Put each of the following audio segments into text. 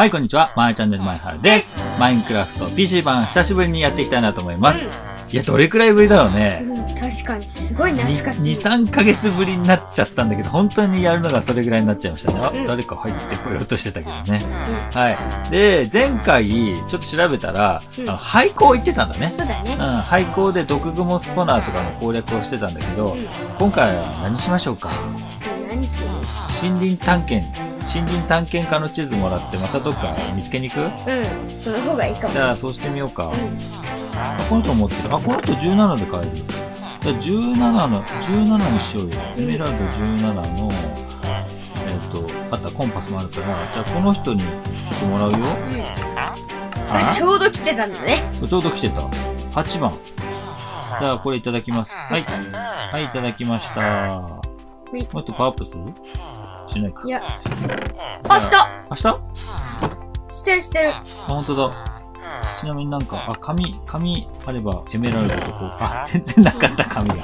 はい、こんにちは。マイチャンネルマイハルです。マインクラフト PC 版久しぶりにやっていきたいなと思います。いや、どれくらいぶりだろうね。うん、確かに、すごい懐かしい。2、3ヶ月ぶりになっちゃったんだけど、本当にやるのがそれぐらいになっちゃいましたね。誰か入ってこようとしてたけどね。うんはい。で、前回、ちょっと調べたら、うんあの廃校行ってたんだね。そうだよねうん、。廃校で毒グモスポナーとかの攻略をしてたんだけど、うん今回は何しましょうか？何する？の森林探検、森林探検家の地図もらってまたどっか見つけに行く？うん、その方がいいかも。じゃあそうしてみようか。うん。あこの人持ってる。あ、この人17で買える。じゃあ17の、17にしようよ。エメラルド17の、えっ、と、あったコンパスもあるから、じゃあこの人にちょっともらうよ。あ、ちょうど来てたんだね。ちょうど来てた。8番。じゃあこれいただきます。はい。はい、いただきました。いもっとパワーアップする？しないかい。や。あ、した明日あ、してるしてる。本当だ。ちなみになんか、あ、紙、紙あればエメラルドとこう、あ、全然なかった紙が。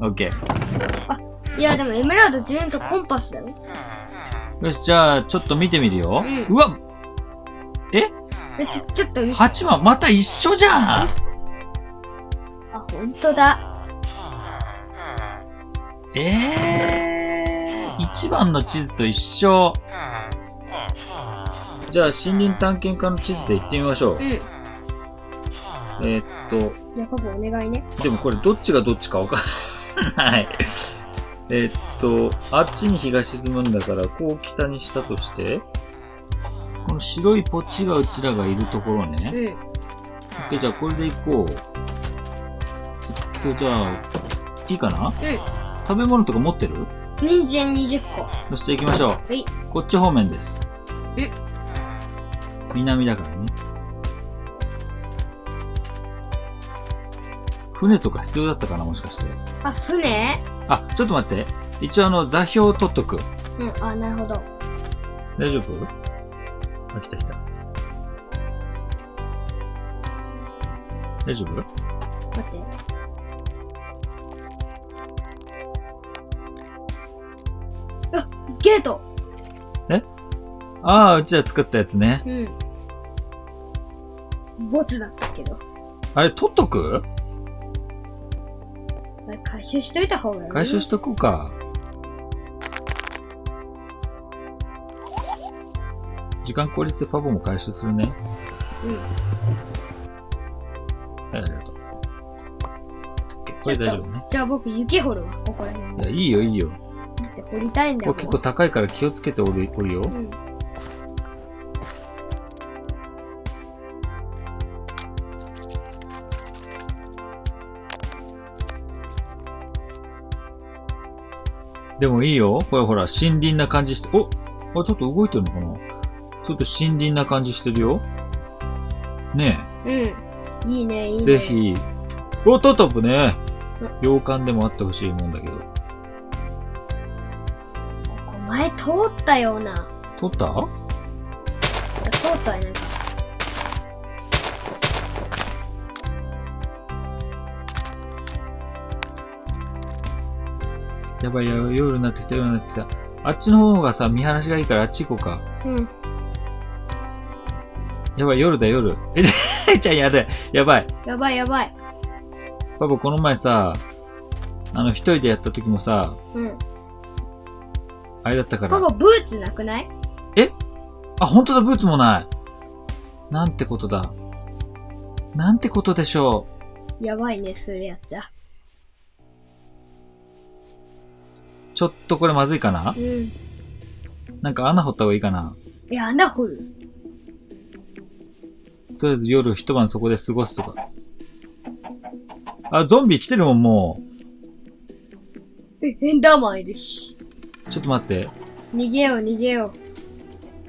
オッケー。いや、でもエメラルド10とコンパスだよ。よし、じゃあ、ちょっと見てみるよ。うんうわえ？え、ちょ、ちょっと見て。?8 番、また一緒じゃんあ、ほんとだ。えー、1番の地図と一緒。じゃあ、森林探検家の地図で行ってみましょうう。ん。えーっと、じゃあ、パパお願いね。でもこれどっちがどっちかわかんない。えーっと、あっちに日が沈むんだから、こう北にしたとして、この白いポチがうちらがいるところね。うん。え、じゃあこれで行こう。えっと、じゃあ、いいかな？う食べ物とか持ってる？ん。人参20個。よし、じゃあ行きましょう。はい。こっち方面です。え？南だからね。船とか必要だったかなもしかして。あ、船？あ、ちょっと待って。一応あの、座標取っとく。うん、あ、なるほど。大丈夫？あ、来た来た。大丈夫？待って。あ、ゲートああ、うちら作ったやつね。うん。ボツだったけど。あれ、取っとく？あれ回収しといた方がいい。回収しとこうか。時間効率でパパも回収するね。うん。はい、ありがとう。これ大丈夫ね。じゃあ僕雪掘るわ、ここら辺いや、いいよ、いいよ。だって掘りたいんだ結構高いから気をつけておる、おるよう。ん。でもいいよ。これほら、森林な感じして、おあ、ちょっと動いてるのかな？ちょっと森林な感じしてるよ。ねうん。いいね、いいえ、ね。ぜ。ひ。お、トトップねう。洋館でもあってほしいもんだけど。ここ前通ったような。撮った？通ったよね。やばいやばい、夜になってきた、夜になってきた。あっちの方がさ、見晴らしがいいからあっち行こうか。うん。やばい、夜だ、夜。え、ちゃんやだ。やばい。やばいやばい。パパ、この前さ、あの、一人でやった時もさ、うん。あれだったから。パパブーツなくない？あ、本当だ、ブーツもない。なんてことだ。なんてことでしょやばいね、それやっちゃ。う。ちょっとこれまずいかな？うん。なんか穴掘った方がいいかな？え、穴掘るとりあえず夜一晩そこで過ごすとか。あ、ゾンビ来てるもん、もえ、エンダーマンいるし。う。ちょっと待って。逃げよう、逃げよう。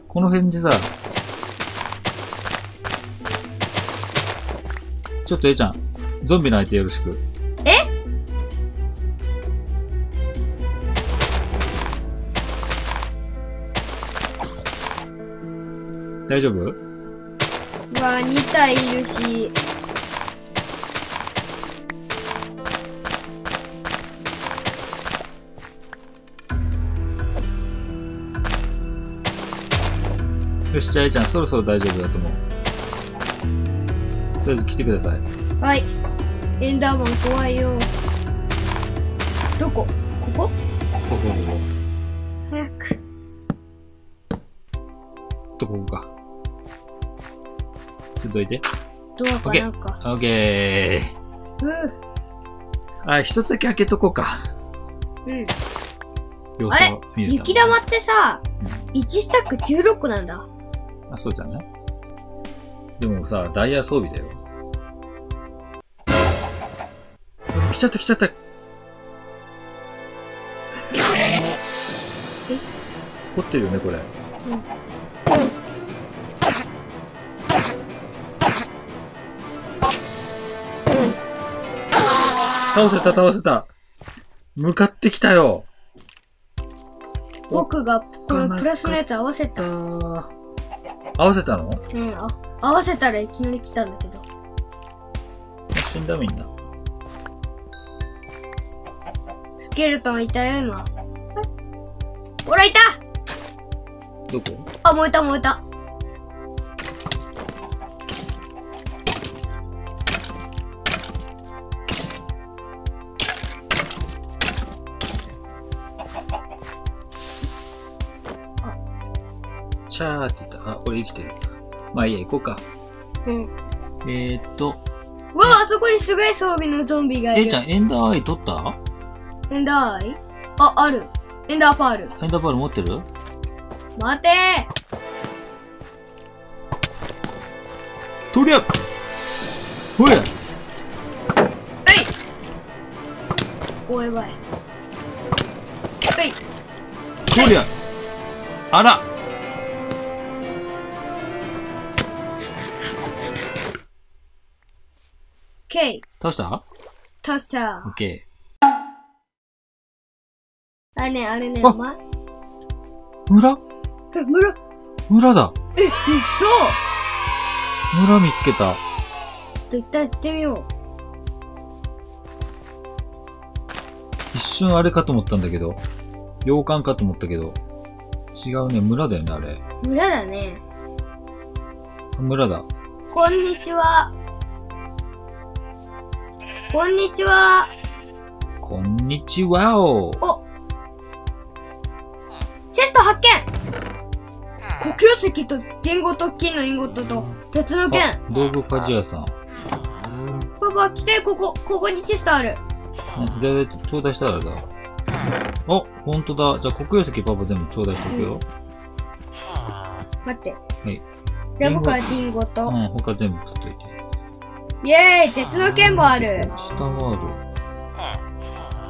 この辺でさ、ちょっとえちゃん、ゾンビの相手よろしく。え？大丈夫？うわ、2体いるし。よし、じゃあ、えいちゃん、そろそろ大丈夫だと思う。とりあえず来てください。はい。エンダーマン怖いよ。どこ？ここ？ここ、ここ。早く。と、ここか。ちょっとどいて。ドアかなんか。オッケうー。あ、一つだけ開けとこうか。ん。うん。様あれ子を見るため雪玉ってさ、1スタック16個なんだ。あ、そうじゃない？でもさ、ダイヤ装備だよ。来ちゃった来ちゃった。凝ってるよね、これ。倒せた、倒せた。向かってきたよ。僕がこのプラスのやつ合わせた。合わせたの？うん、あ、合わせたらいきなり来たんだけど。死んだみんな。スケルトンいたよ、今。ほら、いたどこ？あ、燃えた燃えた。チャーって言った。あ、俺生きてる。まあいいや、行こうか。うん。えーっと、うわあそこにすごい装備のゾンビがいる。えいちゃん、エンダーアイ取った？エンダーアイ？あ、ある。エンダーパール。エンダーパール持ってる？待て取りゃほやーおいおい。はい。取りゃあらケイ。倒した？倒したオ。ッケあれね、あれね、あお前。ー。村？え、村、村だえ、嘘村見つけた。ちょっと一旦行ってみよ一瞬あれかと思ったんだけど。洋館かと思ったけど。違うね、村だよね、あれ。う。村だね。村だ。こんにちは。こんにちは。こんにちはお。おチェスト発見呼吸石と言語と金のインゴットと鉄の剣あ。、道具鍛冶屋さん。パパ来て、ここ、ここにチェストある。うんじゃあ、頂戴したらあれだ。あ、ほんとだ。じゃあ、黒曜石パパ全部頂戴しとくよ。待って。はい。じゃあ僕はリンゴとう。ん、他全部取っといて。イェーイ鉄の剣もある。下は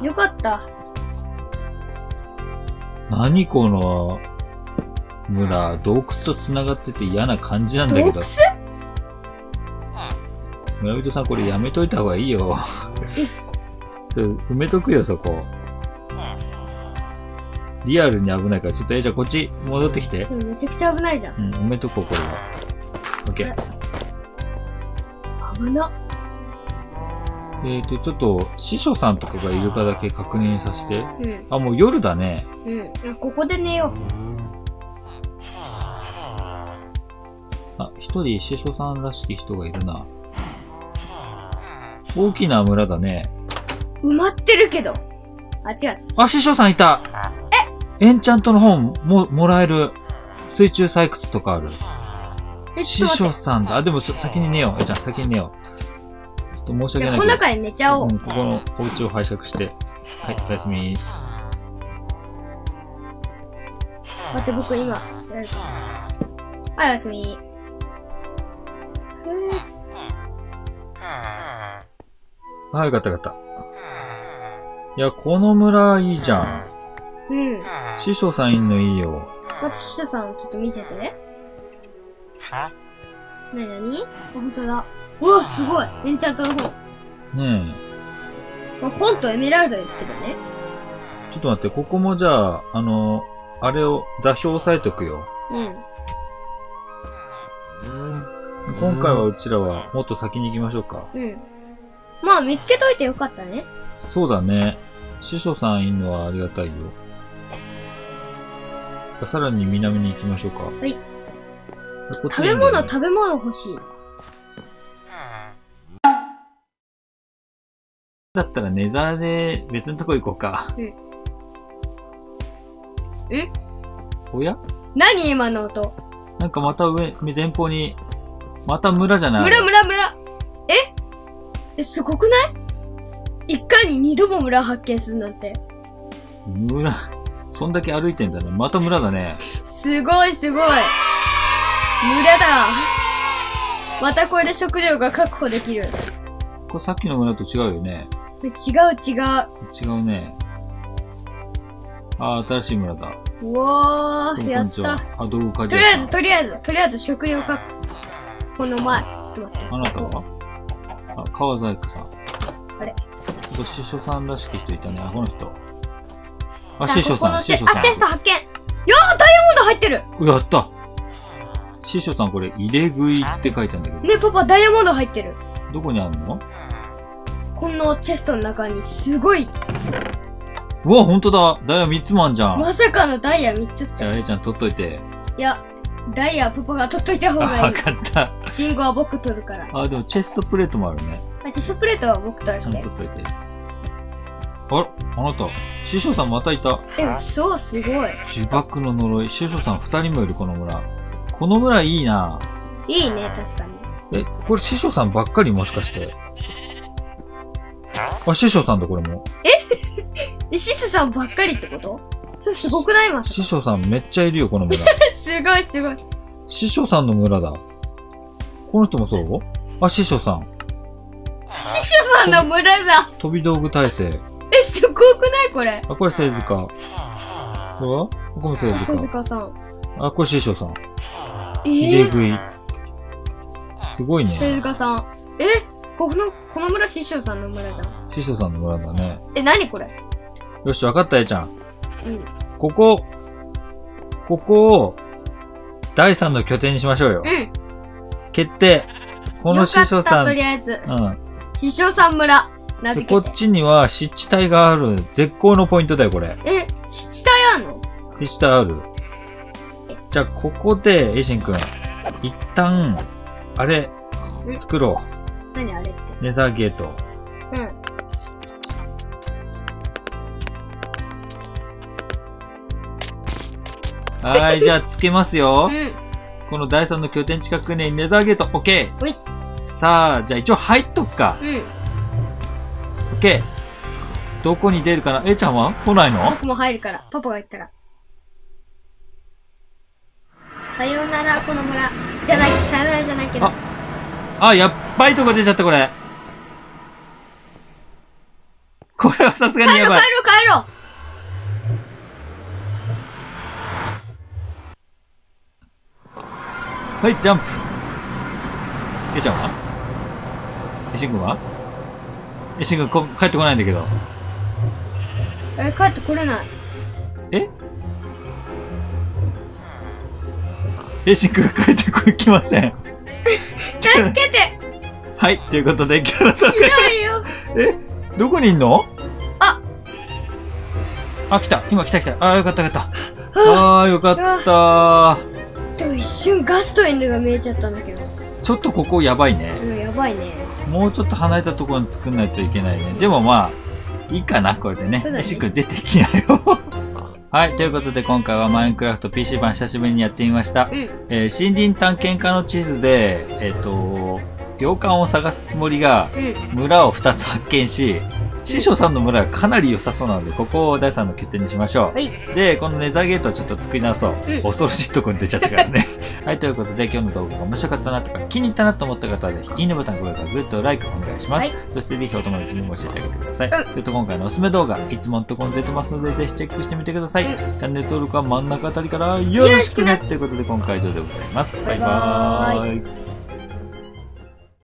ある。よかった。何この村、洞窟と繋がってて嫌な感じなんだけど洞窟？村人さんこれやめといた方がいいよ。埋めとくよ、そこ。リアルに危ないから、ちょっと、え、じゃあこっち戻ってきて。めちゃくちゃ危ないじゃん。うん、埋めとこう、これは。オッケー。危な。えーと、ちょっと、師匠さんとかがいるかだけ確認させて。うん。あ、もう夜だね。うん。ここで寝よあ、一人師匠さんらしき人がいるな。大きな村だね。う。埋まってるけど。あ、違う。あ、師匠さんいたえ？エンチャントの本も、もらえる。水中採掘とかある。え、師。匠さんだ。あ、でもそ先に寝よう。えちゃん、先に寝よう。ちょっと申し訳ないけど。この中で寝ちゃおう。うん、ここのお家を拝借して。はい、おやすみ。待って、僕今。はい、おやすみ。はい、よかったよかった。いや、この村いいじゃん。うん。師匠さんいんのいいよ。待って、シタさん、ちょっと見せて。なになに？あ、ほんとだ。うわ、すごいエンチャントの本。ねまあ本とエメラルド言ってたね。え。ちょっと待って、ここもじゃあ、あの、あれを、座標押さえとくよ。うん。今回はうちらはもっと先に行きましょうか。うん。まあ、見つけといてよかったね。そうだね。師匠さんいんのはありがたいよ。さらに南に行きましょうか。はい。食べ物、食べ物欲しい。だったらネザーで別のとこ行こうか。うんえ？おや？何今の音？なんかまた上、前方に、また村じゃない村村村え？え、すごくない？一回に二度も村発見するなんて。村、そんだけ歩いてんだね。また村だね。すごいすごい。村だ。またこれで食料が確保できる。これさっきの村と違うよね。違う違う。違うね。ああ、新しい村だ。うわー、やった。あ、道具鍛とりあえず。とりあえず、とりあえず食料確保。この前。ちょっと待って。あなたは？あ、川細工さん。あれ師匠さんらしき人いたね。あ、この人。あ、師匠さん、あ、チェスト発見よーダイヤモンド入ってるん。やった師匠さんこれ、入れ食いって書いてあるんだけど。ね、パパ、ダイヤモンド入ってる。どこにあるの？このチェストの中にすごい、うわ、ほんとだダイヤ3つもあんじゃん。まさかのダイヤ3つって。じゃあ、A ちゃん取っといて。いや、ダイヤパパが取っといた方あ、がいい。わかった。リンゴは僕取るから。あ、でもチェストプレートもあるね。あ、チェストプレートは僕取るちゃんとして。取っといて。あら、あなた、師匠さんまたいた。え、そう、すごい。呪縛の呪い。師匠さん2人もいる、この村。この村いいないいね、確かに。え、これ師匠さんばっかりもしかして。あ、師匠さんだ、これも。え、シスさんばっかりってこと？それすごくない？ま師匠さんめっちゃいるよ、この村。すごいすごい。師匠さんの村だ。この人もそう？あ、師匠さん。師匠さんの村だ。飛び道具体制。え、すごくない？これ。あ、これ製図家。これはここも製図鈴家。鹿さん。あ、これ師匠さん。えー、入れ食い。すごいね。鈴鹿さん。え？この、この村師匠さんの村じゃん。師匠さんの村だね。え、何これ？よし、わかった、えちゃん。うん。ここ、ここを、第三の拠点にしましょうよ。うん。決定。この師匠よかった、さん、とりあえず。うん。師匠さん村。名で、付。こっちには湿地帯がある。絶好のポイントだよ、これ。え、湿地帯あんの？湿地帯ある。じゃあ、ここで、エイシンくん、一旦、あれ、ん作ろ何あれって？う。ネザーゲート。うん。はい、じゃあ、つけますよ。うん。この第三の拠点近くにネザーゲート、オッケほいー。さあ、じゃあ一応入っとくか。うん。オッケー。どこに出るかな？えちゃんは？来ないの？僕も入るから。パパが言ったら。さようなら、この村。じゃない、さようならじゃないけど。ああ、やっばいとこ出ちゃった、これ。これはさすがにやばい。帰ろう、帰ろうはい、ジャンプ。えちゃんは？えしんくんは？えしんくんこ帰ってこないんだけど。え、帰ってこれない。え？えしんくん帰ってこきません。助けてはい、ということで今日の動ひどいよ画、えどこにいんの？ああ、来た。今来た来た。あー、よかったよかった。あー、よかったでも一瞬ガストエンドが見えちゃったんだけど。ちょっとここやばいね。うん、やばいね。もうちょっと離れたところに作んないといけないね。でもまあ、いいかな、これでね。そうだねよしくん出てきなよ。はい、ということで今回はマインクラフト PC 版久しぶりにやってみました。うん。えー森林探検家の地図で、えっ、と、洋館を探すつもりが、うん。村を2つ発見し、司書さんの村がかなり良さそうなので、ここを第3の拠点にしましょはい。う。で、このネザーゲートをちょっと作り直そう。うん恐ろしいとこに出ちゃったからね。はい、ということで今日の動画が面白かったなとか気に入ったなと思った方はぜひいいねボタン、高評価、グッド、ライクお願いします。はいそしてぜひお友達にも教えてあげてください。うんそれと今回のおすすめ動画、いつものところに出てますのでぜひチェックしてみてください。うんチャンネル登録は真ん中あたりからよろしくねということで今回は以上でございます。バイババイバーイ